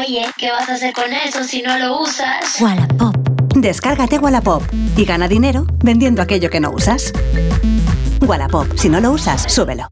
Oye, ¿qué vas a hacer con eso si no lo usas? Wallapop. Descárgate Wallapop y gana dinero vendiendo aquello que no usas. Wallapop, si no lo usas, súbelo.